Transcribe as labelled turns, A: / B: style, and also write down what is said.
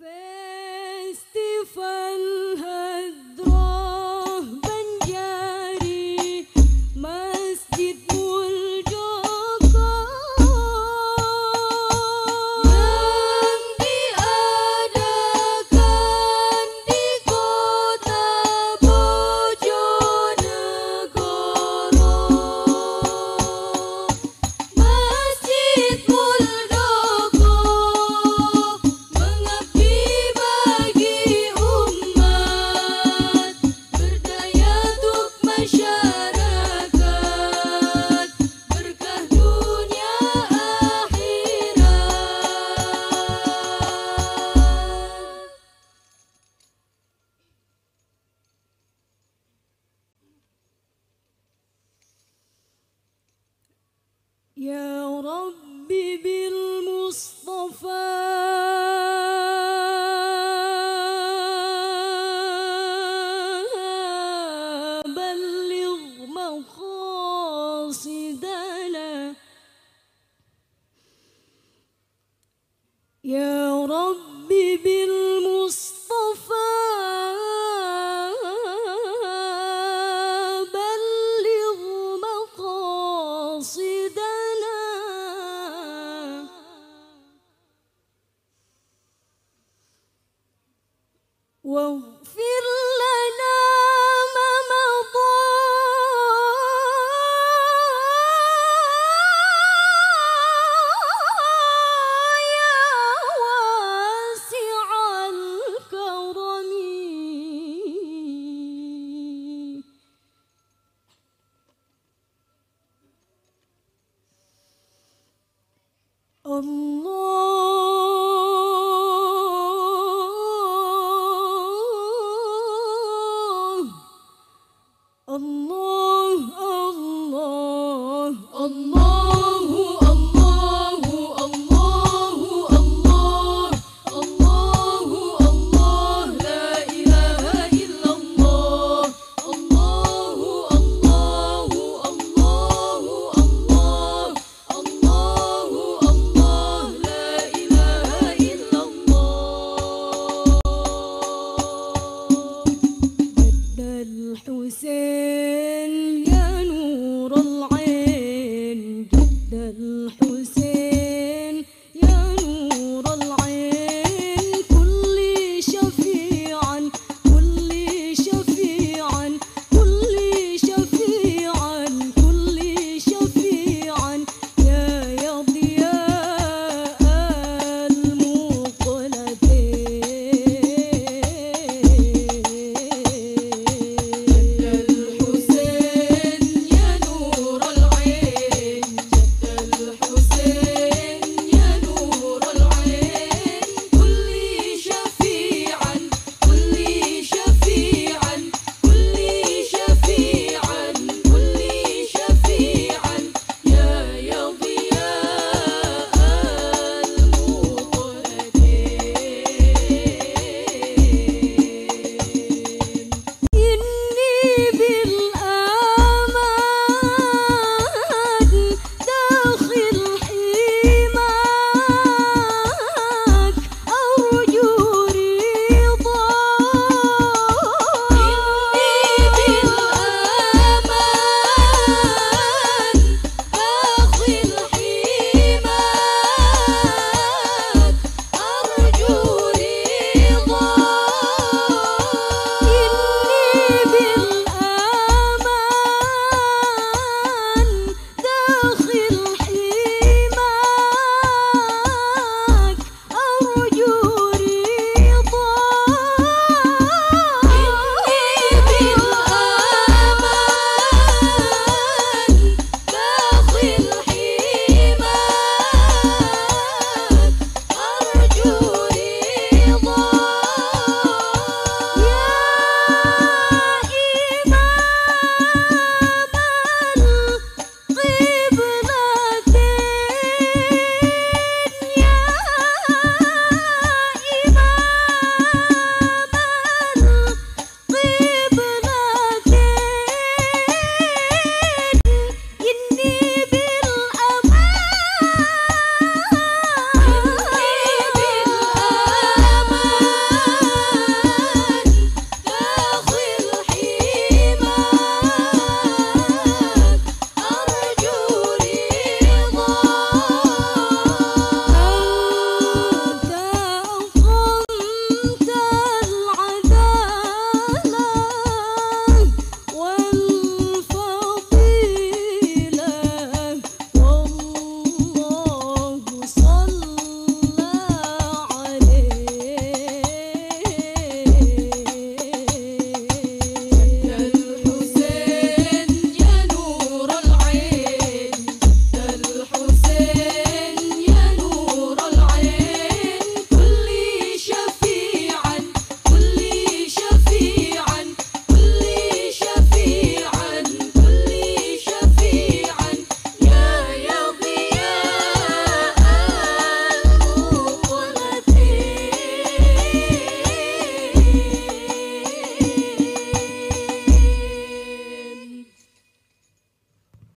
A: say Bibi. واغفر لنا ما مضى يا واسع الكرم. الله والله الحسين.